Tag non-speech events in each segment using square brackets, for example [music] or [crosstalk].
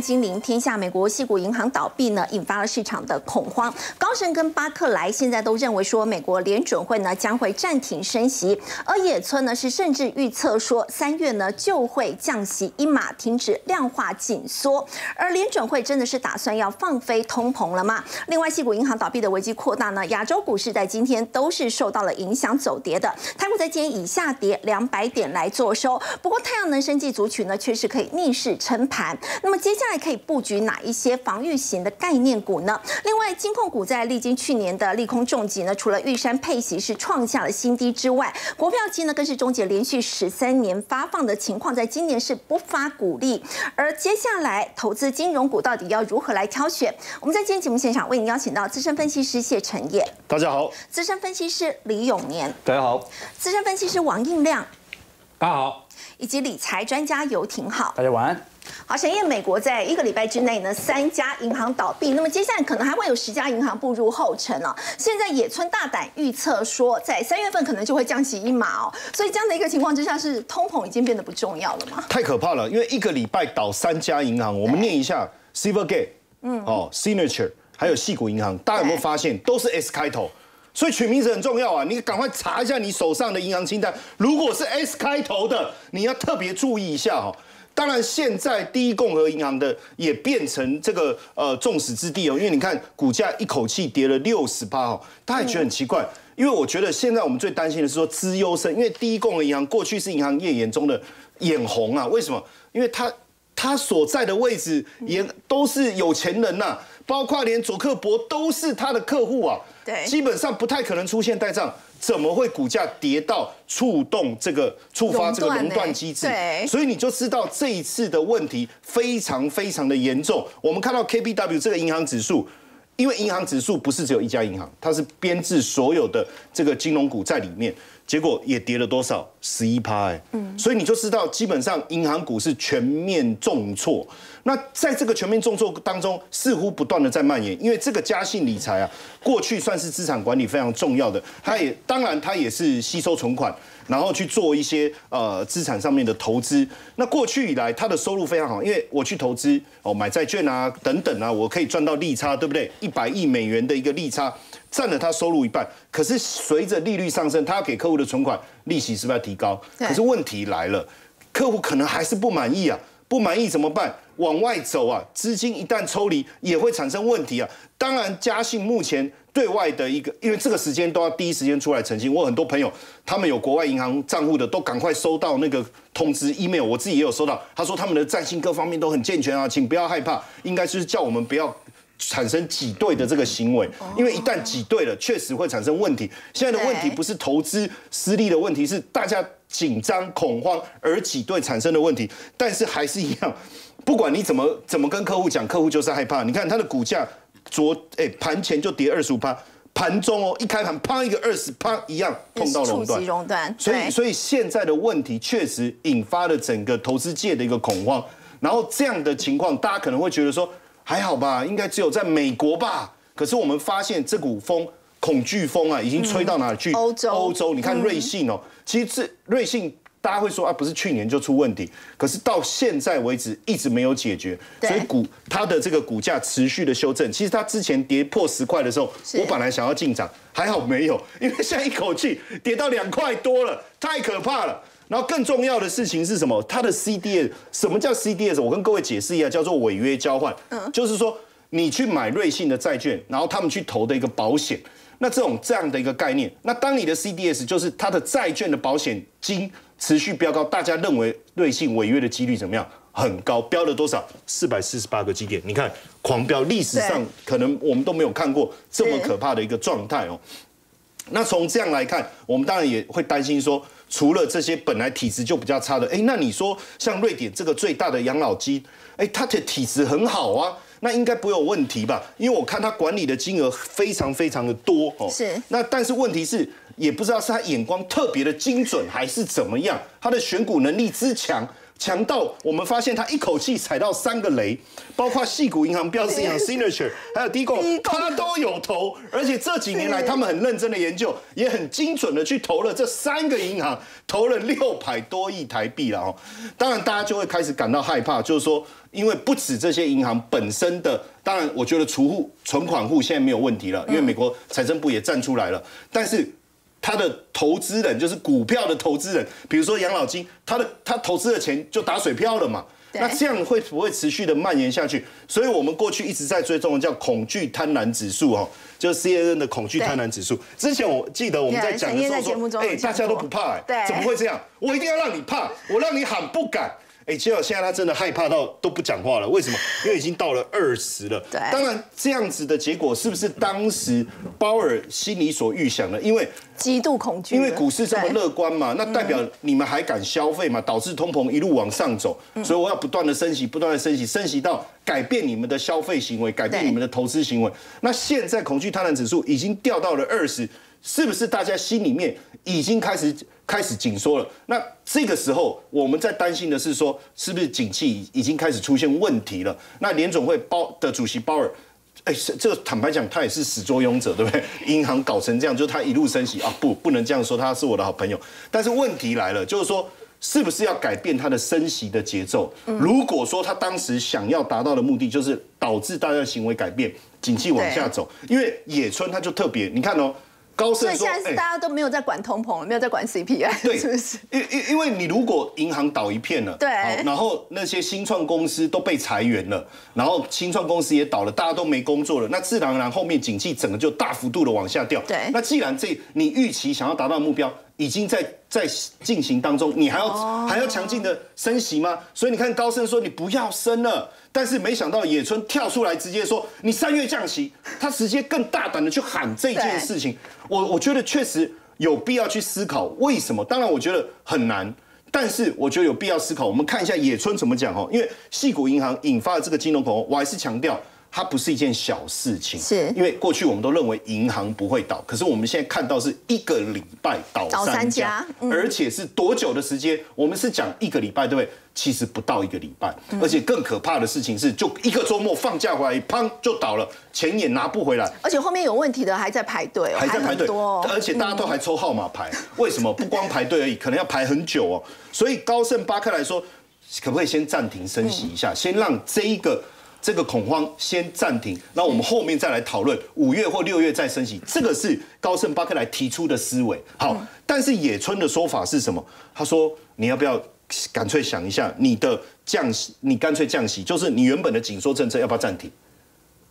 金陵天下美国系股银行倒闭呢，引发了市场的恐慌。高盛跟巴克莱现在都认为说，美国联准会呢将会暂停升息，而野村呢是甚至预测说，三月呢就会降息一码，停止量化紧缩。而联准会真的是打算要放飞通膨了吗？另外，系股银行倒闭的危机扩大呢，亚洲股市在今天都是受到了影响走跌的。台股在今天以下跌两百点来做收，不过太阳能生技族群呢却是可以逆势撑盘。那么接下来可以布局哪一些防御型的概念股呢？另外，金控股在历经去年的利空重击呢，除了玉山配息是创下了新低之外，国票期呢更是终结连续十三年发放的情况，在今年是不发股利。而接下来投资金融股到底要如何来挑选？我们在今天节目现场为您邀请到资深分析师谢晨业，大家好；资深分析师李永年，大家好；资深分析师王应亮，大家好；以及理财专家游廷浩，大家晚安。好，沈燕，美国在一个礼拜之内呢，三家银行倒闭，那么接下来可能还会有十家银行步入后尘了。现在野村大胆预测说，在三月份可能就会降息一码哦。所以这样的一个情况之下，是通膨已经变得不重要了吗？太可怕了，因为一个礼拜倒三家银行，我们念一下：Silvergate，嗯，哦，Signature，还有细谷银行。大家有没有发现都是 S 开头？所以取名字很重要啊！你赶快查一下你手上的银行清单，如果是 S 开头的，你要特别注意一下哈。当然，现在第一共和银行的也变成这个呃众矢之的哦，因为你看股价一口气跌了六十八哦，大家也觉得很奇怪，因为我觉得现在我们最担心的是说资优生，因为第一共和银行过去是银行业眼中的眼红啊，为什么？因为它它所在的位置也都是有钱人呐，包括连佐克伯都是他的客户啊，对，基本上不太可能出现代账。怎么会股价跌到触动这个触发这个熔断机制？对，所以你就知道这一次的问题非常非常的严重。我们看到 KBW 这个银行指数，因为银行指数不是只有一家银行，它是编制所有的这个金融股在里面。结果也跌了多少？十一趴哎，嗯，所以你就知道，基本上银行股是全面重挫。那在这个全面重挫当中，似乎不断的在蔓延。因为这个嘉信理财啊，过去算是资产管理非常重要的，它也当然它也是吸收存款，然后去做一些呃资产上面的投资。那过去以来，它的收入非常好，因为我去投资哦，买债券啊等等啊，我可以赚到利差，对不对？一百亿美元的一个利差。占了他收入一半，可是随着利率上升，他要给客户的存款利息是不是要提高？可是问题来了，客户可能还是不满意啊，不满意怎么办？往外走啊，资金一旦抽离也会产生问题啊。当然，嘉信目前对外的一个，因为这个时间都要第一时间出来澄清。我很多朋友他们有国外银行账户的，都赶快收到那个通知 email，我自己也有收到，他说他们的战信各方面都很健全啊，请不要害怕，应该就是叫我们不要。产生挤兑的这个行为，因为一旦挤兑了，确实会产生问题。现在的问题不是投资失利的问题，是大家紧张恐慌而挤兑产生的问题。但是还是一样，不管你怎么怎么跟客户讲，客户就是害怕。你看它的股价昨哎盘前就跌二十五趴，盘中哦一开盘啪一个二十啪一样碰到熔断，熔断。所以所以现在的问题确实引发了整个投资界的一个恐慌。然后这样的情况，大家可能会觉得说。还好吧，应该只有在美国吧。可是我们发现这股风，恐惧风啊，已经吹到哪里去？欧洲，欧洲。你看瑞信哦，其实这瑞信大家会说啊，不是去年就出问题，可是到现在为止一直没有解决，所以股它的这个股价持续的修正。其实它之前跌破十块的时候，我本来想要进场，还好没有，因为现在一口气跌到两块多了，太可怕了。然后更重要的事情是什么？它的 CDS 什么叫 CDS？我跟各位解释一下，叫做违约交换。嗯，就是说你去买瑞信的债券，然后他们去投的一个保险。那这种这样的一个概念，那当你的 CDS 就是它的债券的保险金持续飙高，大家认为瑞信违约的几率怎么样？很高，飙了多少？四百四十八个基点。你看狂飙，历史上可能我们都没有看过这么可怕的一个状态哦。那从这样来看，我们当然也会担心说。除了这些本来体质就比较差的，哎，那你说像瑞典这个最大的养老金，哎，它的体质很好啊，那应该不会有问题吧？因为我看它管理的金额非常非常的多哦。是。那但是问题是，也不知道是他眼光特别的精准，还是怎么样，他的选股能力之强。强到我们发现他一口气踩到三个雷，包括细股银行、标志银行、[laughs] Signature，还有低共，[laughs] 他都有投。而且这几年来，他们很认真的研究，也很精准的去投了这三个银行，投了六百多亿台币了哦。当然，大家就会开始感到害怕，就是说。因为不止这些银行本身的，当然我觉得储户存款户现在没有问题了，因为美国财政部也站出来了，但是。他的投资人就是股票的投资人，比如说养老金，他的他投资的钱就打水漂了嘛。那这样会不会持续的蔓延下去？所以我们过去一直在追踪的叫恐惧贪婪指数哈，就是 C N N 的恐惧贪婪指数。之前我记得我们在讲的时候说，哎，大家都不怕，哎，怎么会这样？我一定要让你怕，我让你喊不敢。哎，结果现在他真的害怕到都不讲话了，为什么？因为已经到了二十了。对，当然这样子的结果是不是当时鲍尔心里所预想的？因为极度恐惧，因为股市这么乐观嘛，那代表你们还敢消费嘛？导致通膨一路往上走，所以我要不断的升息，不断的升息，升息到改变你们的消费行为，改变你们的投资行为。那现在恐惧贪婪指数已经掉到了二十，是不是大家心里面已经开始？开始紧缩了，那这个时候我们在担心的是说，是不是景气已经开始出现问题了？那联总会包的主席鲍尔，哎，这个坦白讲，他也是始作俑者，对不对？银行搞成这样，就是他一路升息啊，不，不能这样说，他是我的好朋友。但是问题来了，就是说，是不是要改变他的升息的节奏？如果说他当时想要达到的目的，就是导致大家的行为改变，景气往下走，因为野村他就特别，你看哦。高盛说：“现在是大家都没有在管通膨了，没有在管 CPI，对，是不是？因因因为你如果银行倒一片了，对，然后那些新创公司都被裁员了，然后新创公司也倒了，大家都没工作了，那自然而然后面景气整个就大幅度的往下掉。对，那既然这你预期想要达到目标。”已经在在进行当中，你还要还要强劲的升息吗？所以你看高盛说你不要升了，但是没想到野村跳出来直接说你三月降息，他直接更大胆的去喊这件事情。我我觉得确实有必要去思考为什么。当然我觉得很难，但是我觉得有必要思考。我们看一下野村怎么讲哦，因为细谷银行引发的这个金融恐慌，我还是强调。它不是一件小事情，是因为过去我们都认为银行不会倒，可是我们现在看到是一个礼拜倒三家，而且是多久的时间？我们是讲一个礼拜，对不对？其实不到一个礼拜，而且更可怕的事情是，就一个周末放假回来，砰就倒了，钱也拿不回来，而且后面有问题的还在排队，还在排队，而且大家都还抽号码牌，为什么？不光排队而已，可能要排很久哦。所以高盛、巴克来说，可不可以先暂停升息一下，先让这一个。这个恐慌先暂停，那我们后面再来讨论五月或六月再升息，这个是高盛巴克莱提出的思维。好，但是野村的说法是什么？他说你要不要干脆想一下，你的降息，你干脆降息，就是你原本的紧缩政策要不要暂停？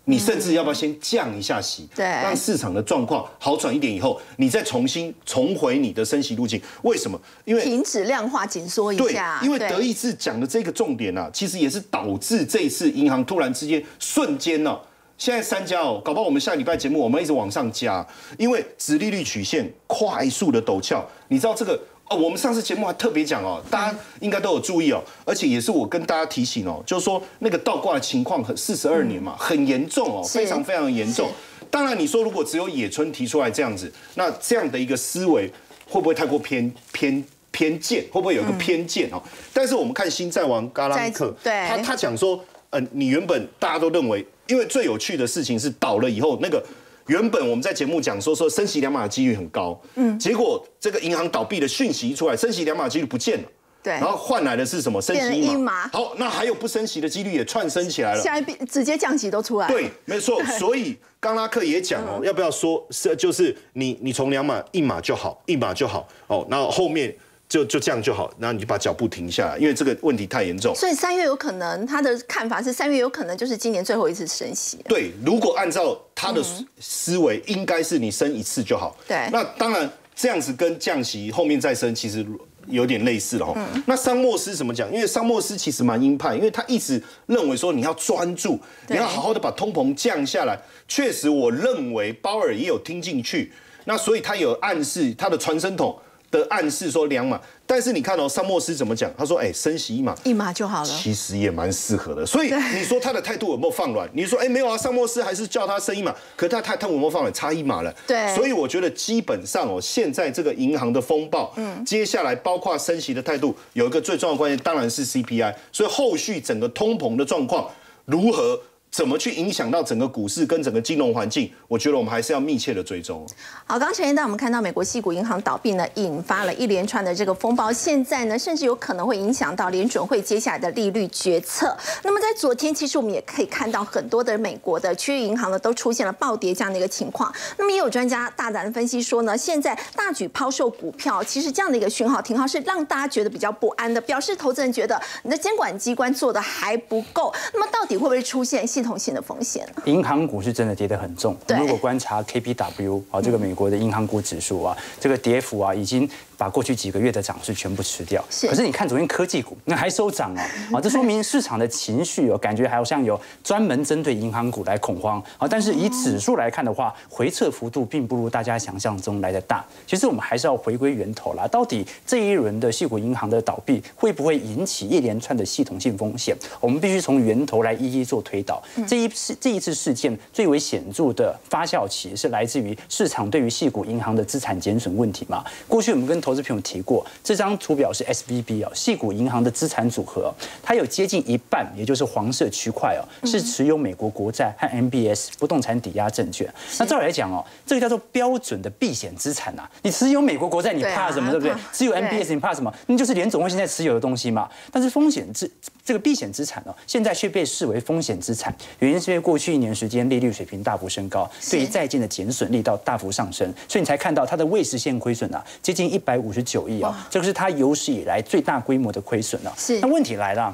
你甚至要不要先降一下息，对，让市场的状况好转一点以后，你再重新重回你的升息路径？为什么？因为停止量化紧缩一下。因为德意志讲的这个重点啊，其实也是导致这一次银行突然之间瞬间呢，现在三家哦，搞不好我们下礼拜节目我们一直往上加，因为直利率曲线快速的陡峭，你知道这个。哦，我们上次节目还特别讲哦，大家应该都有注意哦，而且也是我跟大家提醒哦，就是说那个倒挂的情况很四十二年嘛，很严重哦，非常非常严重。当然你说如果只有野村提出来这样子，那这样的一个思维会不会太过偏偏偏见？会不会有一个偏见哦？但是我们看新债王嘎拉克，他他讲说，嗯，你原本大家都认为，因为最有趣的事情是倒了以后那个。原本我们在节目讲说说升息两码的几率很高，嗯，结果这个银行倒闭的讯息一出来，升息两码几率不见了，对，然后换来的是什么？升息一码。好，那还有不升息的几率也串升起来了，现在直接降息都出来了。对，没错。所以刚拉克也讲哦，要不要说是就是你你从两码一码就好，一码就好哦，然后后面。就就这样就好，然后你就把脚步停下来，因为这个问题太严重。所以三月有可能，他的看法是三月有可能就是今年最后一次升息。对，如果按照他的思维，应该是你升一次就好。对，那当然这样子跟降息后面再升，其实有点类似了哈。那桑莫斯怎么讲？因为桑莫斯其实蛮鹰派，因为他一直认为说你要专注，你要好好的把通膨降下来。确实，我认为鲍尔也有听进去，那所以他有暗示他的传声筒。的暗示说两码，但是你看哦，萨莫斯怎么讲？他说：“哎，升息一码，一码就好了。”其实也蛮适合的。所以你说他的态度有没有放软？你说：“哎，没有啊，萨莫斯还是叫他升一码。”可是他态度有没有放软？差一码了。对。所以我觉得基本上哦，现在这个银行的风暴，嗯，接下来包括升息的态度，有一个最重要的关键，当然是 CPI。所以后续整个通膨的状况如何？怎么去影响到整个股市跟整个金融环境？我觉得我们还是要密切的追踪。好，刚才呢，我们看到美国系股银行倒闭呢，引发了一连串的这个风暴，现在呢，甚至有可能会影响到联准会接下来的利率决策。那么在昨天，其实我们也可以看到很多的美国的区域银行呢，都出现了暴跌这样的一个情况。那么也有专家大胆的分析说呢，现在大举抛售股票，其实这样的一个讯号停号是让大家觉得比较不安的，表示投资人觉得你的监管机关做的还不够。那么到底会不会出现现统性的风险？银行股是真的跌得很重。如果观察 KPW 啊，这个美国的银行股指数啊，这个跌幅啊，已经。把过去几个月的涨势全部吃掉，可是你看昨天科技股那还收涨哦，[laughs] 啊，这说明市场的情绪哦，感觉好像有专门针对银行股来恐慌啊。但是以指数来看的话，回撤幅度并不如大家想象中来的大。其实我们还是要回归源头啦，到底这一轮的系股银行的倒闭会不会引起一连串的系统性风险？我们必须从源头来一一做推导。这一次这一次事件最为显著的发酵期是来自于市场对于系股银行的资产减损问题嘛？过去我们跟投投资朋友提过，这张图表是 SBB 哦，细股银行的资产组合，它有接近一半，也就是黄色区块哦，是持有美国国债和 M B S 不动产抵押证券。那照理来讲哦，这个叫做标准的避险资产呐。你持有美国国债，你怕什么？对不对？持有 M B S，你怕什么？那就是连总会现在持有的东西嘛。但是风险资这个避险资产哦，现在却被视为风险资产，原因是因为过去一年时间利率水平大幅升高，对于债券的减损力道大幅上升，所以你才看到它的未实现亏损啊，接近一百。五十九亿啊，这个是它有史以来最大规模的亏损了。是，那问题来了，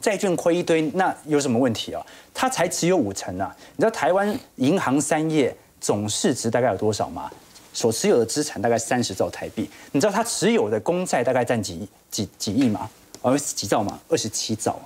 债券亏一堆，那有什么问题啊？它才持有五成啊！你知道台湾银行三业总市值大概有多少吗？所持有的资产大概三十兆台币。你知道它持有的公债大概占几几几亿吗？呃，几兆吗？二十七兆。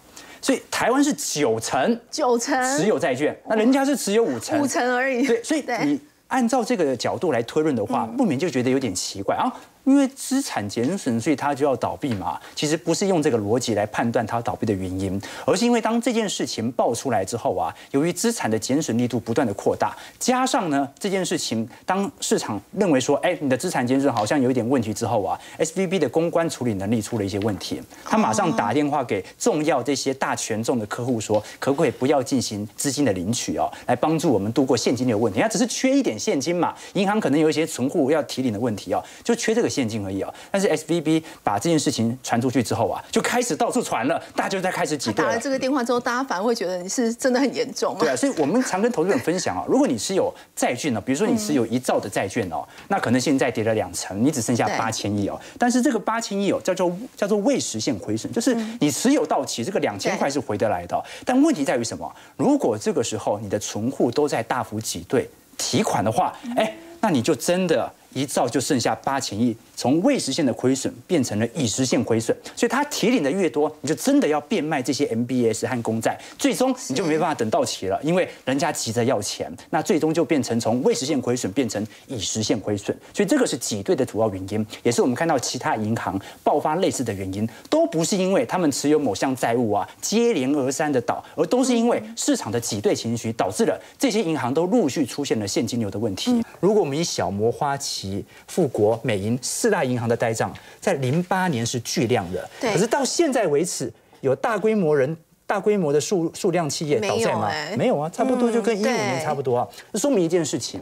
所以台湾是九成，九成持有债券，那人家是持有五成，五成而已。对，所以你按照这个角度来推论的话，不免就觉得有点奇怪啊。因为资产减损，所以它就要倒闭嘛？其实不是用这个逻辑来判断它倒闭的原因，而是因为当这件事情爆出来之后啊，由于资产的减损力度不断的扩大，加上呢这件事情，当市场认为说，哎，你的资产减损好像有一点问题之后啊，S V B 的公关处理能力出了一些问题，他马上打电话给重要这些大权重的客户说，可不可以不要进行资金的领取哦，来帮助我们度过现金流问题？他只是缺一点现金嘛，银行可能有一些存户要提领的问题哦，就缺这个。现金而已啊，但是 S V B 把这件事情传出去之后啊，就开始到处传了，大家就在开始挤兑。打了这个电话之后，大家反而会觉得你是真的很严重。对啊，所以我们常跟投资人分享啊，如果你持有债券呢，比如说你持有一兆的债券哦，那可能现在跌了两成，你只剩下八千亿哦。但是这个八千亿哦，叫做叫做未实现亏损，就是你持有到期，这个两千块是回得来的。但问题在于什么？如果这个时候你的存户都在大幅挤兑提款的话，哎，那你就真的。一兆就剩下八千亿，从未实现的亏损变成了已实现亏损，所以它提领的越多，你就真的要变卖这些 MBS 和公债，最终你就没办法等到期了，因为人家急着要钱，那最终就变成从未实现亏损变成已实现亏损，所以这个是挤兑的主要原因，也是我们看到其他银行爆发类似的原因，都不是因为他们持有某项债务啊接连而三的倒，而都是因为市场的挤兑情绪导致了这些银行都陆续出现了现金流的问题。如果我们以小摩花旗及富国、美银四大银行的呆账，在零八年是巨量的，可是到现在为止，有大规模人、大规模的数数量企业倒债吗？没有啊，差不多就跟一五年差不多啊。这说明一件事情，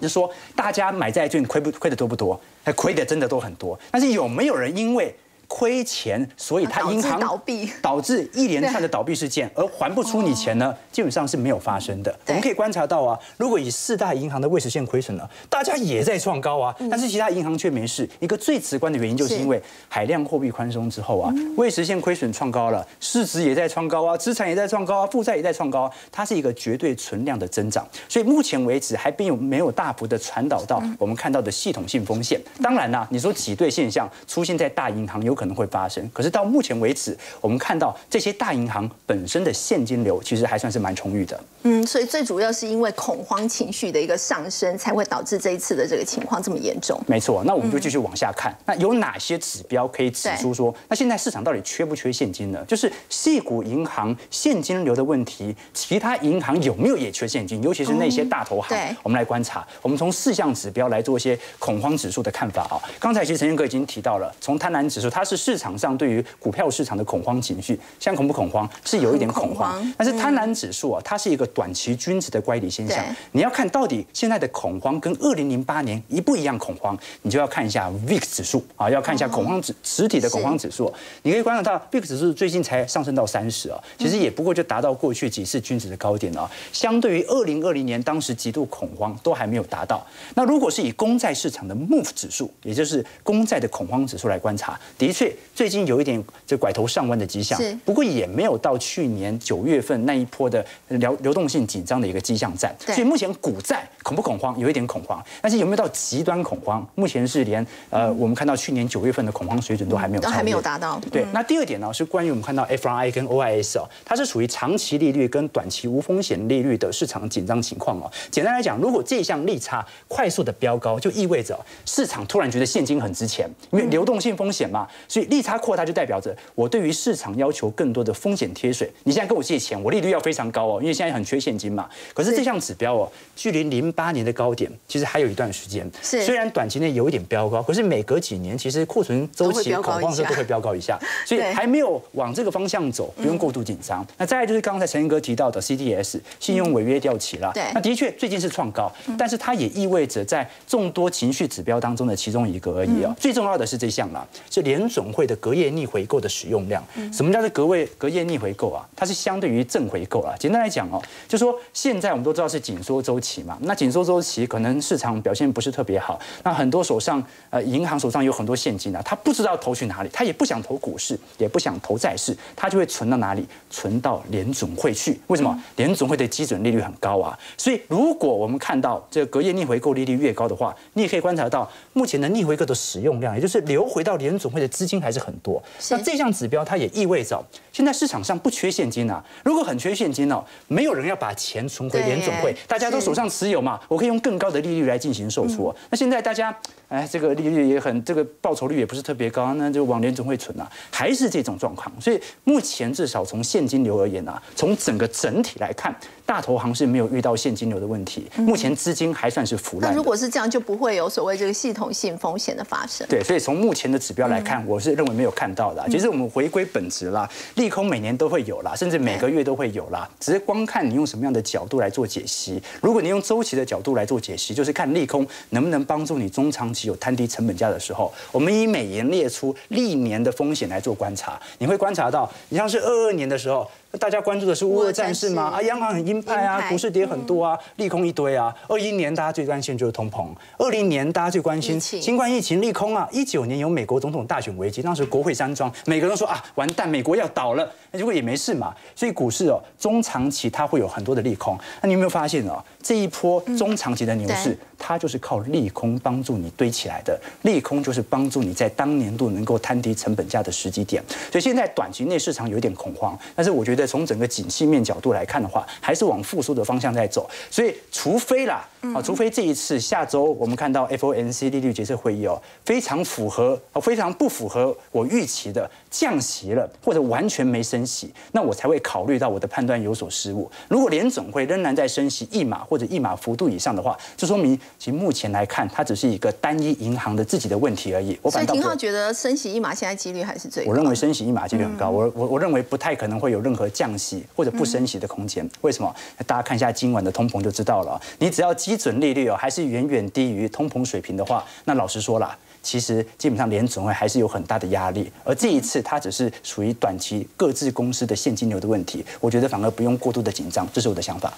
就是说大家买债券亏不亏的多不多？亏的真的都很多，但是有没有人因为？亏钱，所以他银行倒闭，导致一连串的倒闭事件，而还不出你钱呢，基本上是没有发生的。我们可以观察到啊，如果以四大银行的未实现亏损呢，大家也在创高啊，但是其他银行却没事。一个最直观的原因，就是因为海量货币宽松之后啊，未实现亏损创高了，市值也在创高啊，资产也在创高啊，负债也在创高，它是一个绝对存量的增长。所以目前为止还并有没有大幅的传导到我们看到的系统性风险。当然啦，你说挤兑现象出现在大银行有。可能会发生，可是到目前为止，我们看到这些大银行本身的现金流其实还算是蛮充裕的。嗯，所以最主要是因为恐慌情绪的一个上升，才会导致这一次的这个情况这么严重。没错，那我们就继续往下看，那有哪些指标可以指出说，那现在市场到底缺不缺现金呢？就是细股银行现金流的问题，其他银行有没有也缺现金？尤其是那些大投行，我们来观察，我们从四项指标来做一些恐慌指数的看法啊。刚才其实陈建哥已经提到了，从贪婪指数，它是市场上对于股票市场的恐慌情绪，像恐不恐慌？是有一点恐慌，但是贪婪指数啊，它是一个短期均值的乖离现象。你要看到底现在的恐慌跟二零零八年一不一样恐慌，你就要看一下 VIX 指数啊，要看一下恐慌指实体的恐慌指数。你可以观察到 VIX 指数最近才上升到三十啊，其实也不过就达到过去几次均值的高点啊，相对于二零二零年当时极度恐慌都还没有达到。那如果是以公债市场的 MOVE 指数，也就是公债的恐慌指数来观察，的确最近有一点这拐头上弯的迹象，不过也没有到去年九月份那一波的流流动性紧张的一个迹象在。所以目前股债恐不恐慌？有一点恐慌，但是有没有到极端恐慌？目前是连呃我们看到去年九月份的恐慌水准都还没有，都还没有达到。对，那第二点呢是关于我们看到 FRI 跟 OIS 哦，它是属于长期利率跟短期无风险利率的市场紧张情况哦。简单来讲，如果这项利差快速的飙高，就意味着市场突然觉得现金很值钱，因为流动性风险嘛，所以利差扩大就代表着我对于市场要求更多的风险贴水。你现在跟我借钱，我利率要非常高哦，因为现在很缺现金嘛。可是这项指标哦，距离零八年的高点其实还有一段时间。是，虽然短期内有一点飙高，可是每隔几年其实库存周期恐慌时都会飙高一下，[laughs] 所以还没有往这个方向走，不用过度紧张。那再来就是刚才陈英哥提到的 CDS 信用违约掉期了，对，那的确最近是创高，但是它也意味着在众多情绪指标当中的其中一个而已哦。最重要的是这项啦，是联总会的隔夜逆回购的使用量。什么叫做隔位隔夜逆回购啊？它是相对于正回购啊。简单来讲哦，就说现在我们都知道是紧缩周期嘛，那紧缩周期可能市场表现不是特别好，那很多手上呃银行手上有很多现金啊，他不知道投去哪里，他也不想投股市，也不想投债市，他就会存到哪里？存到联总会去。为什么？联总会的基准利率很高啊，所以如果我们看到这个隔夜逆回购利率越高的话，你也可以观察到目前的逆回购的使用量，也就是流回到联总会的资金还是很多。那这项指标它也意味着现在市场上不缺现金啊。如果很缺现金哦，没有人要把钱存回联总会，大家都手上持有嘛，我可以用更高的利率来进行售出。那现在大家哎，这个利率也很，这个报酬率也不是特别高，那就往联总会存啊，还是这种状况。所以目前至少从现金流而言啊，从整个整体来看。大投行是没有遇到现金流的问题，目前资金还算是腐烂。那如果是这样，就不会有所谓这个系统性风险的发生。对，所以从目前的指标来看，我是认为没有看到的。其实我们回归本质啦，利空每年都会有啦，甚至每个月都会有啦，只是光看你用什么样的角度来做解析。如果你用周期的角度来做解析，就是看利空能不能帮助你中长期有摊低成本价的时候，我们以美元列出历年的风险来做观察，你会观察到，你像是二二年的时候。大家关注的是乌俄战事吗？啊，央行很鹰派啊，股市跌很多啊，利空一堆啊。二一年大家最关心就是通膨，二零年大家最关心新冠疫情利空啊。一九年有美国总统大选危机，当时国会山庄，每个人都说啊，完蛋，美国要倒了。那结果也没事嘛。所以股市哦，中长期它会有很多的利空。那你有没有发现哦，这一波中长期的牛市，它就是靠利空帮助你堆起来的。利空就是帮助你在当年度能够摊低成本价的时机点。所以现在短期内市场有点恐慌，但是我觉得。从整个景气面角度来看的话，还是往复苏的方向在走。所以，除非啦，啊，除非这一次下周我们看到 FOMC 利率决策会议哦，非常符合，非常不符合我预期的降息了，或者完全没升息，那我才会考虑到我的判断有所失误。如果联总会仍然在升息一码或者一码幅度以上的话，就说明其目前来看，它只是一个单一银行的自己的问题而已。我所以廷浩觉得升息一码现在几率还是最高。我认为升息一码几率很高。我我我认为不太可能会有任何。降息或者不升息的空间，为什么？大家看一下今晚的通膨就知道了。你只要基准利率哦还是远远低于通膨水平的话，那老实说了，其实基本上联总会还是有很大的压力。而这一次它只是属于短期各自公司的现金流的问题，我觉得反而不用过度的紧张，这是我的想法。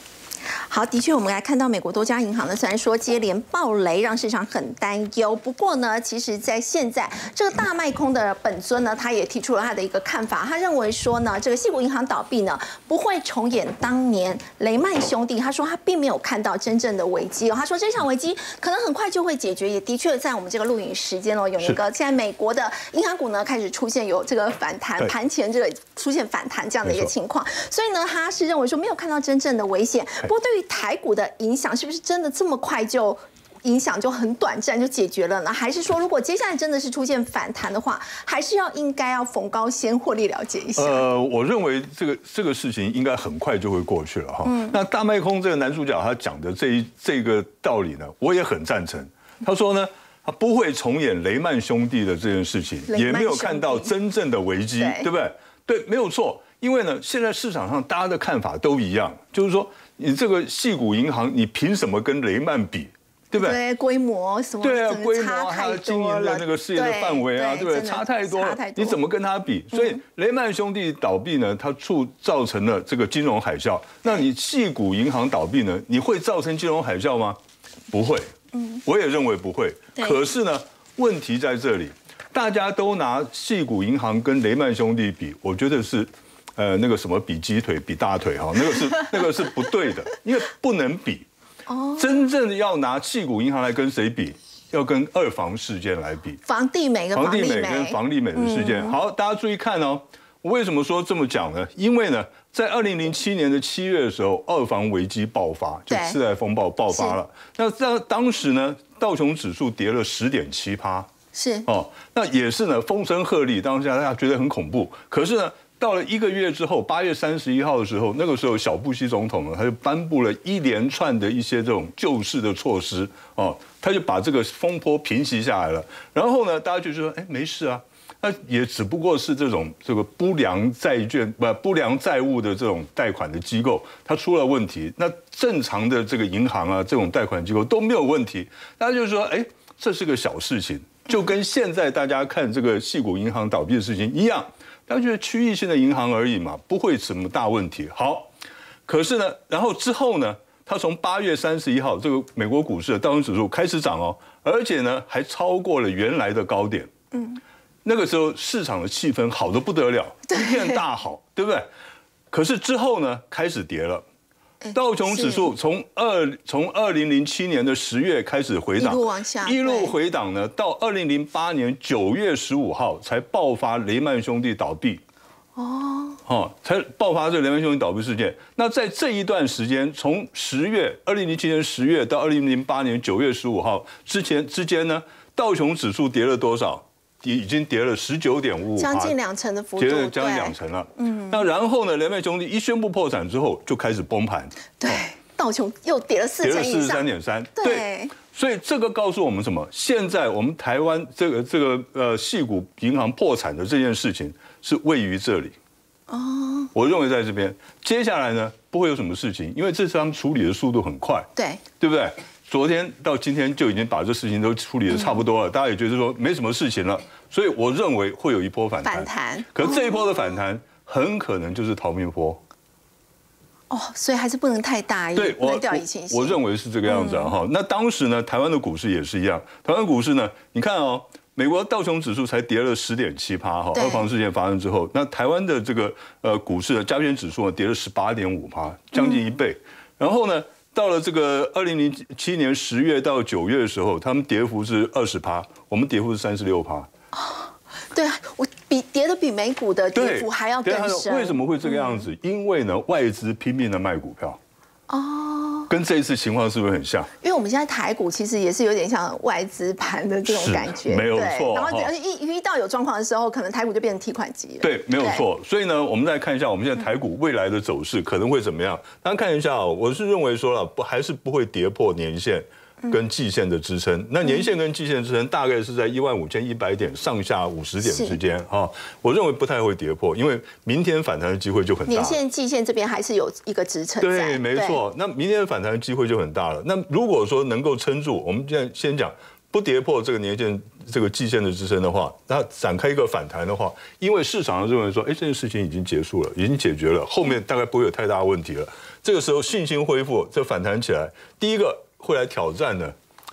好，的确，我们来看到美国多家银行呢，虽然说接连暴雷，让市场很担忧。不过呢，其实，在现在这个大卖空的本尊呢，他也提出了他的一个看法。他认为说呢，这个西谷银行倒闭呢，不会重演当年雷曼兄弟。他说他并没有看到真正的危机哦。他说这场危机可能很快就会解决。也的确，在我们这个录影时间哦，有一个现在美国的银行股呢开始出现有这个反弹，盘前这个出现反弹这样的一个情况。所以呢，他是认为说没有看到真正的危险。不过对于台股的影响是不是真的这么快就影响就很短暂就解决了呢？还是说如果接下来真的是出现反弹的话，还是要应该要逢高先获利了解一下？呃，我认为这个这个事情应该很快就会过去了哈。那大麦空这个男主角他讲的这一这个道理呢，我也很赞成。他说呢，他不会重演雷曼兄弟的这件事情，也没有看到真正的危机，对对不对？对，没有错。因为呢，现在市场上大家的看法都一样，就是说，你这个细股银行，你凭什么跟雷曼比？对不对？对，规模什么？对啊，规模啊，差太还有经营的那个事业的范围啊，对不对？差太多了，多你怎么跟他比？所以雷曼兄弟倒闭呢，它促造成了这个金融海啸。那你细股银行倒闭呢，你会造成金融海啸吗？不会，嗯，我也认为不会。可是呢，问题在这里，大家都拿细股银行跟雷曼兄弟比，我觉得是。呃，那个什么比鸡腿比大腿哈，那个是 [laughs] 那个是不对的，因为不能比。哦真正要拿气股银行来跟谁比？要跟二房事件来比，房地美跟房地利美跟房地美的事件。好，大家注意看哦。我为什么说这么讲呢？因为呢，在二零零七年的七月的时候，二房危机爆发，就对次贷风暴爆发了。那在当时呢，道琼指数跌了十点七趴。是哦，那也是呢，风声鹤唳，当下大家觉得很恐怖。可是呢，到了一个月之后，八月三十一号的时候，那个时候小布希总统呢，他就颁布了一连串的一些这种救市的措施，哦，他就把这个风波平息下来了。然后呢，大家就说，哎，没事啊。那也只不过是这种这个不良债券不不良债务的这种贷款的机构，它出了问题。那正常的这个银行啊，这种贷款机构都没有问题。大家就说，哎，这是个小事情，就跟现在大家看这个系股银行倒闭的事情一样，大家觉得区域性的银行而已嘛，不会什么大问题。好，可是呢，然后之后呢，它从八月三十一号这个美国股市的道琼指数开始涨哦，而且呢还超过了原来的高点。嗯，那个时候市场的气氛好的不得了，一片大好，对不对？可是之后呢，开始跌了。道琼指数从二从二零零七年的十月开始回档，一路往下一路回档呢，到二零零八年九月十五号才爆发雷曼兄弟倒闭。哦，哦，才爆发这个雷曼兄弟倒闭事件。那在这一段时间，从十月二零零七年十月到二零零八年九月十五号之前之间呢，道琼指数跌了多少？已已经跌了十九点五五，将近两成的幅度，跌了将近两成了。嗯，那然后呢，雷曼兄弟一宣布破产之后，就开始崩盘，对，道琼又跌了四跌了四十成以上，三点三。对，所以这个告诉我们什么？现在我们台湾这个这个呃系股银行破产的这件事情是位于这里。哦，我认为在这边，接下来呢不会有什么事情，因为这次他们处理的速度很快，对，对不对？昨天到今天就已经把这事情都处理的差不多了，大家也觉得说没什么事情了，所以我认为会有一波反弹。反弹可这一波的反弹很可能就是逃命波。哦，所以还是不能太大意，对我掉以轻心。我认为是这个样子啊哈。那当时呢，台湾的股市也是一样，台湾股市呢，你看哦。美国道琼指数才跌了十点七趴哈，对二房事件发生之后，那台湾的这个呃股市的加权指数呢跌了十八点五趴，将近一倍。然后呢，到了这个二零零七年十月到九月的时候，他们跌幅是二十趴，我们跌幅是三十六趴。[laughs] 对啊，我比跌的比美股的跌，幅还要更深。为什么会这个样子？因为呢，外资拼命的卖股票。哦，跟这一次情况是不是很像？因为我们现在台股其实也是有点像外资盘的这种感觉，没有对错然后只要哈一遇到有状况的时候，可能台股就变成提款机了。对，没有错。所以呢，我们再看一下我们现在台股未来的走势可能会怎么样？大家看一下哦，我是认为说了，不还是不会跌破年线。跟季线的支撑，那年线跟季线支撑大概是在一万五千一百点上下五十点之间哈，我认为不太会跌破，因为明天反弹的机会就很大。年线、季线这边还是有一个支撑。对，没错。那明天的反弹的机会就很大了。那如果说能够撑住，我们现在先讲不跌破这个年线、这个季线的支撑的话，那展开一个反弹的话，因为市场上认为说，哎，这件事情已经结束了，已经解决了，后面大概不会有太大问题了。这个时候信心恢复，这反弹起来，第一个会来挑战呢。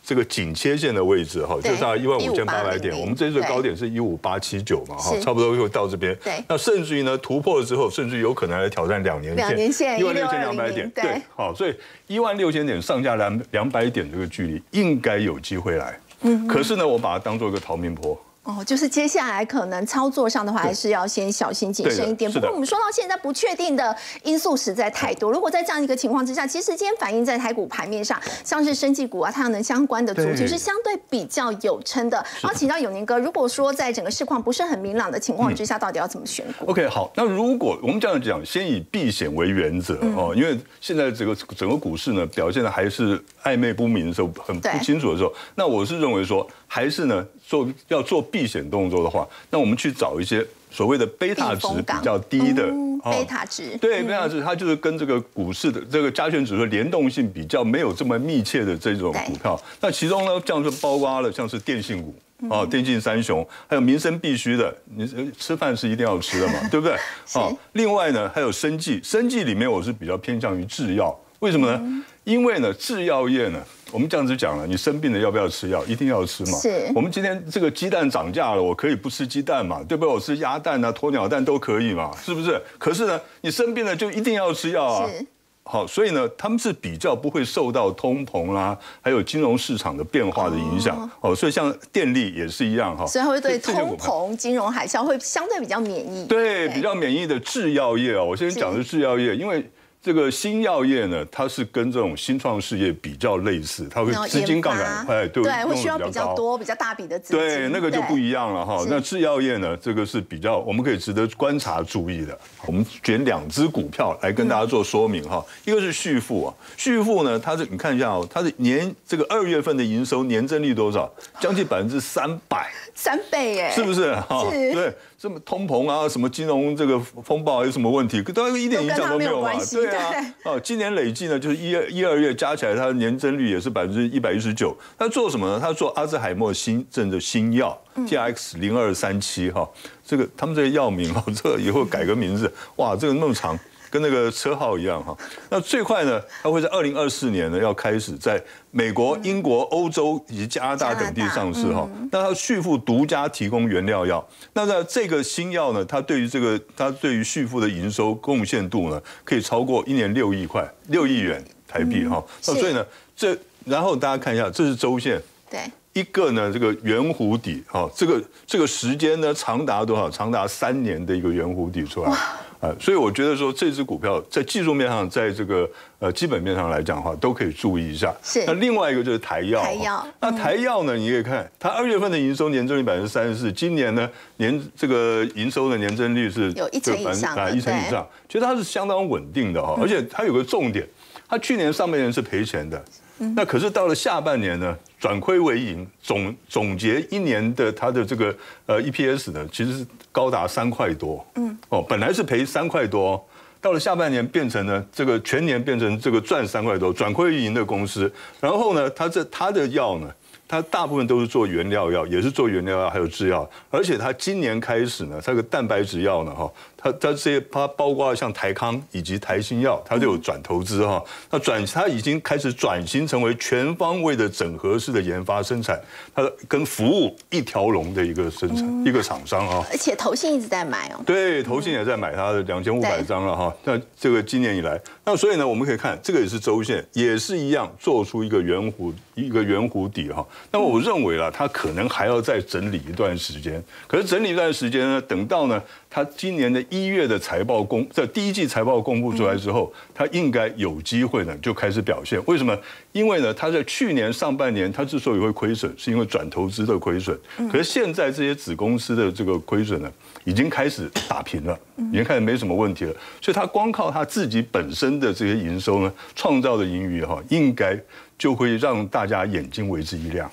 这个紧切线的位置哈，就对大概一万五千八百点，15800我们这次的高点是一五八七九嘛哈，差不多会到这边。对那甚至于呢，突破了之后，甚至有可能来挑战两年线，两年线一万六千两百点16200，对对，好，所以一万六千点上下两两百点这个距离应该有机会来。嗯，可是呢，我把它当做一个逃命坡。哦，就是接下来可能操作上的话，还是要先小心谨慎一点。不过我们说到现在不确定的因素实在太多。如果在这样一个情况之下，其实今天反映在台股盘面上，像是生技股啊、太阳能相关的族群是相对比较有撑的。然后请教永宁哥，如果说在整个市况不是很明朗的情况之下，到底要怎么选股？OK，好，那如果我们这样讲，先以避险为原则哦，因为现在整个整个股市呢表现的还是暧昧不明的时候，很不清楚的时候，那我是认为说，还是呢做要做避险动作的话，那我们去找一些所谓的贝塔值比较低的贝塔值，对贝塔值，它就是跟这个股市的这个加权指数联动性比较没有这么密切的这种股票。那其中呢，像是包括了像是电信股啊，电信三雄，还有民生必须的，你吃饭是一定要吃的嘛，对不对？[laughs] 好，另外呢，还有生计，生计里面我是比较偏向于制药，为什么呢？因为呢，制药业呢。我们这样子讲了，你生病了要不要吃药？一定要吃嘛。是。我们今天这个鸡蛋涨价了，我可以不吃鸡蛋嘛？对不对？我吃鸭蛋啊、鸵鸟蛋都可以嘛？是不是？可是呢，你生病了就一定要吃药啊。是。好，所以呢，他们是比较不会受到通膨啦，还有金融市场的变化的影响。哦。所以像电力也是一样哈。所以会对通膨、金融海啸会相对比较免疫。对，比较免疫的制药业啊，我先讲的制药业，因为。这个新药业呢，它是跟这种新创事业比较类似，它会资金杠杆，哎，对，对会需要比较多、比较大笔的资金。对，那个就不一样了哈。那制药业呢，这个是比较我们可以值得观察注意的。我们选两只股票来跟大家做说明哈。一个是旭富啊，旭富呢，它是你看一下哦，它的年这个二月份的营收年增率多少？将近百分之三百，三倍耶，是不是？哈，对。这么通膨啊，什么金融这个风暴有什么问题？当然一点影响都没有嘛。对啊，哦，今年累计呢，就是一、二、一二月加起来，它的年增率也是百分之一百一十九。它做什么呢？它做阿兹海默新症的新药 T X 零二三七哈，这个他们这个药名哦，这以后改个名字，哇，这个那么长。跟那个车号一样哈，那最快呢，它会在二零二四年呢要开始在美国、英国、欧洲以及加拿大等地上市哈。那它续付独家提供原料药，那在这个新药呢，它对于这个它对于续付的营收贡献度呢，可以超过一年六亿块、六亿元台币哈。那所以呢，这然后大家看一下，这是周线，对，一个呢这个圆弧底哈，这个这个时间呢长达多少？长达三年的一个圆弧底出来。所以我觉得说这只股票在技术面上，在这个呃基本面上来讲的话，都可以注意一下。是。那另外一个就是台药。台药。那台药呢？你可以看它二月份的营收年增率百分之三十四，今年呢年这个营收的年增率是有一成以上啊，一成以上，其实它是相当稳定的哈。而且它有个重点，它去年上半年是赔钱的。那可是到了下半年呢，转亏为盈，总总结一年的它的这个呃 EPS 呢，其实是高达三块多。嗯，哦，本来是赔三块多，到了下半年变成呢这个全年变成这个赚三块多，转亏为盈的公司。然后呢，它这它的药呢，它大部分都是做原料药，也是做原料药还有制药，而且它今年开始呢，它个蛋白质药呢，哈。它它这些它包括像台康以及台新药，它都有转投资哈。那转它已经开始转型成为全方位的整合式的研发生产，它跟服务一条龙的一个生产一个厂商啊。而且投信一直在买哦。对，投信也在买它的两千五百张了哈。那这个今年以来，那所以呢，我们可以看这个也是周线，也是一样做出一个圆弧一个圆弧底哈。那么我认为啦，它可能还要再整理一段时间。可是整理一段时间呢，等到呢。它今年的一月的财报公，在第一季财报公布出来之后，它应该有机会呢就开始表现。为什么？因为呢，它在去年上半年它之所以会亏损，是因为转投资的亏损。可是现在这些子公司的这个亏损呢，已经开始打平了，已经开始没什么问题了。所以它光靠它自己本身的这些营收呢，创造的盈余哈，应该就会让大家眼睛为之一亮。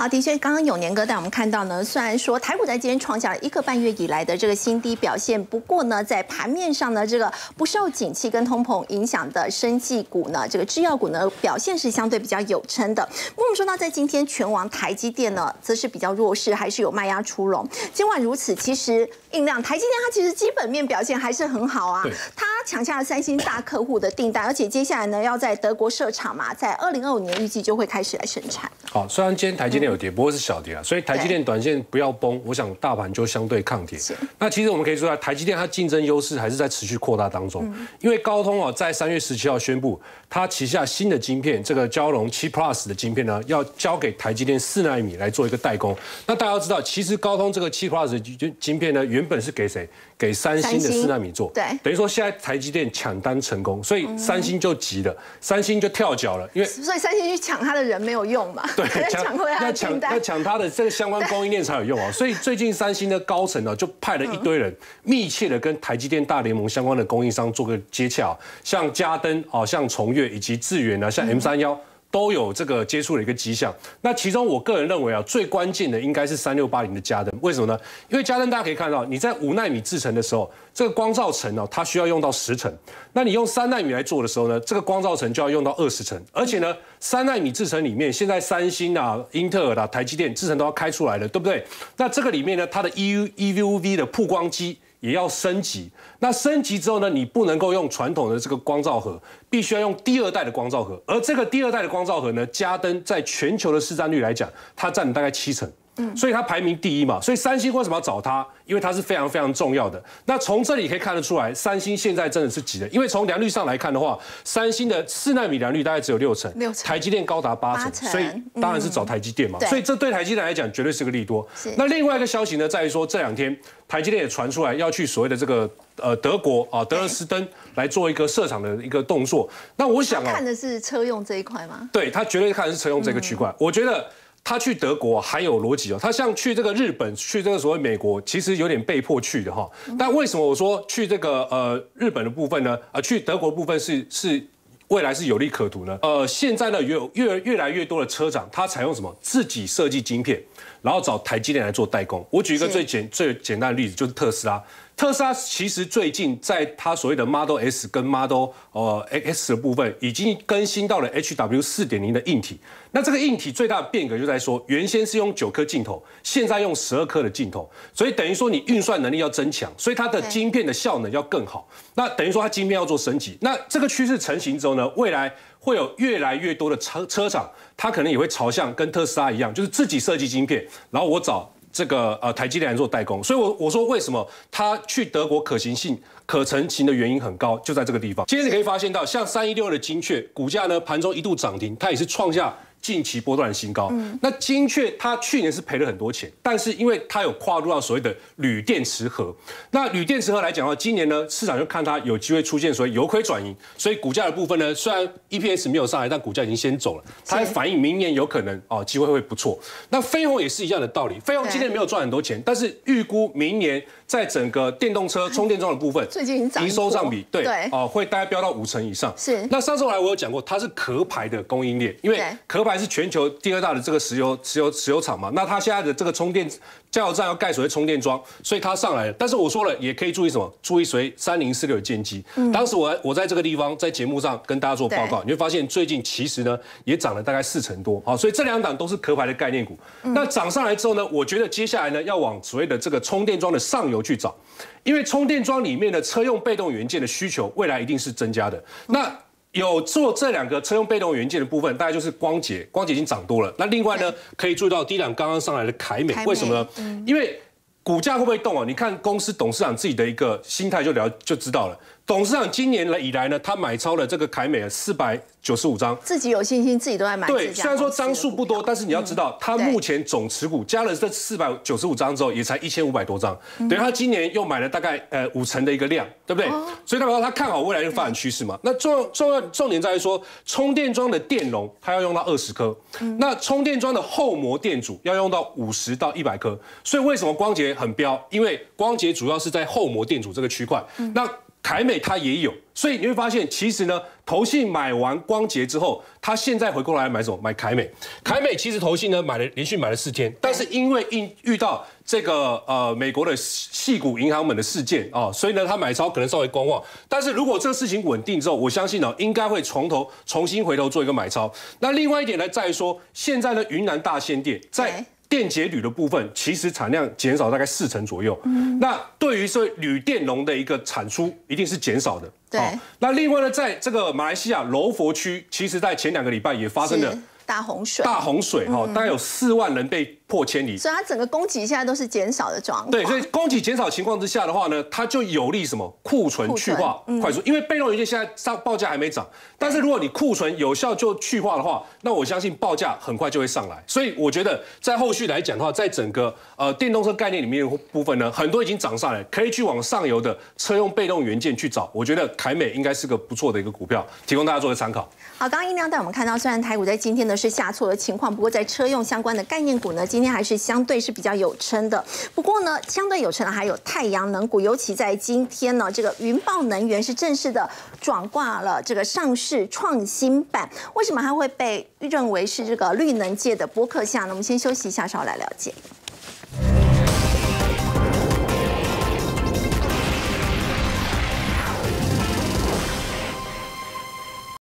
好，的确，刚刚永年哥带我们看到呢，虽然说台股在今天创下了一个半月以来的这个新低表现，不过呢，在盘面上呢，这个不受景气跟通膨影响的生技股呢，这个制药股呢，表现是相对比较有撑的。我们说到在今天全网台积电呢，则是比较弱势，还是有卖压出笼。尽管如此，其实印量台积电它其实基本面表现还是很好啊，它抢下了三星大客户的订单，而且接下来呢，要在德国设厂嘛，在二零二五年预计就会开始来生产。好，虽然今天台积电。有跌，不过是小跌啊。所以台积电短线不要崩，我想大盘就相对抗跌。那其实我们可以说，台积电它竞争优势还是在持续扩大当中。因为高通啊，在三月十七号宣布，它旗下新的晶片，这个蛟龙七 Plus 的晶片呢，要交给台积电四纳米来做一个代工。那大家要知道，其实高通这个七 Plus 的晶片呢，原本是给谁？给三星的四纳米做。对，等于说现在台积电抢单成功，所以三星就急了，三星就跳脚了，因为所以三星去抢他的人没有用嘛？对，[laughs] 抢回来要抢要抢他的这个相关供应链才有用啊。所以最近三星的高层呢，就派了一堆人，密切的跟台积电大联盟相关的供应商做个接洽，像嘉登啊，像崇越以及智源啊，像 M 三幺。都有这个接触的一个迹象。那其中我个人认为啊，最关键的应该是三六八零的加灯。为什么呢？因为加灯大家可以看到，你在五纳米制程的时候，这个光照层呢，它需要用到十层。那你用三纳米来做的时候呢，这个光照层就要用到二十层。而且呢，三纳米制程里面，现在三星啊、英特尔啦、台积电制程都要开出来了，对不对？那这个里面呢，它的 E U E V V 的曝光机。也要升级，那升级之后呢？你不能够用传统的这个光照盒，必须要用第二代的光照盒。而这个第二代的光照盒呢，加登在全球的市占率来讲，它占了大概七成。所以它排名第一嘛，所以三星为什么要找它？因为它是非常非常重要的。那从这里可以看得出来，三星现在真的是急的。因为从良率上来看的话，三星的四纳米良率大概只有六成，六成，台积电高达八成，所以当然是找台积电嘛。所以这对台积电来讲绝对是个利多。那另外一个消息呢，在于说这两天台积电也传出来要去所谓的这个呃德国啊德勒斯登来做一个设厂的一个动作。那我想啊，看的是车用这一块吗？对他绝对看的是车用这个区块。我觉得。他去德国还有逻辑哦，他像去这个日本、去这个所谓美国，其实有点被迫去的哈。但为什么我说去这个呃日本的部分呢？啊，去德国部分是是未来是有利可图呢？呃，现在呢有越越来越多的车厂，它采用什么自己设计晶片，然后找台积电来做代工。我举一个最简最简单的例子，就是特斯拉。特斯拉其实最近在它所谓的 Model S 跟 Model 呃 X 的部分，已经更新到了 HW 四点零的硬体。那这个硬体最大的变革就在说，原先是用九颗镜头，现在用十二颗的镜头，所以等于说你运算能力要增强，所以它的晶片的效能要更好。那等于说它晶片要做升级。那这个趋势成型之后呢，未来会有越来越多的车车厂，它可能也会朝向跟特斯拉一样，就是自己设计晶片，然后我找。这个呃，台积电做代工，所以，我我说为什么他去德国可行性、可成型的原因很高，就在这个地方。今天你可以发现到，像三一六的精确股价呢，盘中一度涨停，它也是创下。近期波段的新高，那精确它去年是赔了很多钱，但是因为它有跨入到所谓的铝电池盒，那铝电池盒来讲的话，今年呢市场就看它有机会出现所谓由亏转盈，所以股价的部分呢，虽然 EPS 没有上来，但股价已经先走了，它反映明年有可能哦机会会不错。那飞鸿也是一样的道理，飞鸿今年没有赚很多钱，但是预估明年在整个电动车充电桩的部分，[laughs] 最近营收占比对哦会大概飙到五成以上。是。那上周来我有讲过，它是壳牌的供应链，因为壳牌。还是全球第二大的这个石油石油石油厂嘛，那它现在的这个充电加油站要盖所谓充电桩，所以它上来了。但是我说了，也可以注意什么？注意随三零四六的剑机。当时我我在这个地方在节目上跟大家做报告，你会发现最近其实呢也涨了大概四成多。好，所以这两档都是壳牌的概念股。那涨上来之后呢，我觉得接下来呢要往所谓的这个充电桩的上游去找，因为充电桩里面的车用被动元件的需求未来一定是增加的。那有做这两个车用被动元件的部分，大概就是光捷，光捷已经涨多了。那另外呢，可以注意到低档刚刚上来的凯美，为什么呢？因为股价会不会动啊？你看公司董事长自己的一个心态就了就知道了。董事长今年来以来呢，他买超了这个凯美四百九十五张，自己有信心，自己都在买。对，虽然说张数不多，但是你要知道，他目前总持股加了这四百九十五张之后，也才一千五百多张，等于他今年又买了大概呃五成的一个量，对不对？所以代表他看好未来的发展趋势嘛。那重重要重点在于说，充电桩的电容它要用到二十颗，那充电桩的后膜电阻要用到五十到一百颗。所以为什么光捷很标？因为光捷主要是在后膜电阻这个区块。那凯美它也有，所以你会发现，其实呢，投信买完光捷之后，他现在回过来买什么？买凯美。凯美其实投信呢买了连续买了四天，但是因为遇遇到这个呃美国的细股银行们的事件啊，所以呢他买超可能稍微观望。但是如果这个事情稳定之后，我相信呢应该会从头重新回头做一个买超。那另外一点呢在于说，现在呢云南大仙店在。电解铝的部分其实产量减少大概四成左右，那对于说铝电容的一个产出一定是减少的。对，那另外呢，在这个马来西亚柔佛区，其实在前两个礼拜也发生了大洪水，大洪水哈，大概有四万人被迫迁离。所以它整个供给现在都是减少的状况。对，所以供给减少情况之下的话呢，它就有利什么库存去化快速，因为被动元件现在上报价还没涨，但是如果你库存有效就去化的话，那我相信报价很快就会上来。所以我觉得在后续来讲的话，在整个呃电动车概念里面的部分呢，很多已经涨上来，可以去往上游的车用被动元件去找。我觉得凯美应该是个不错的一个股票，提供大家做个参考。好，刚刚音量带我们看到，虽然台股在今天呢是下挫的情况，不过在车用相关的概念股呢，今今天还是相对是比较有撑的。不过呢，相对有撑的还有太阳能股，尤其在今天呢，这个云豹能源是正式的转挂了这个上市创新板。为什么它会被认为是这个绿能界的博客下呢？我们先休息一下，稍后来了解。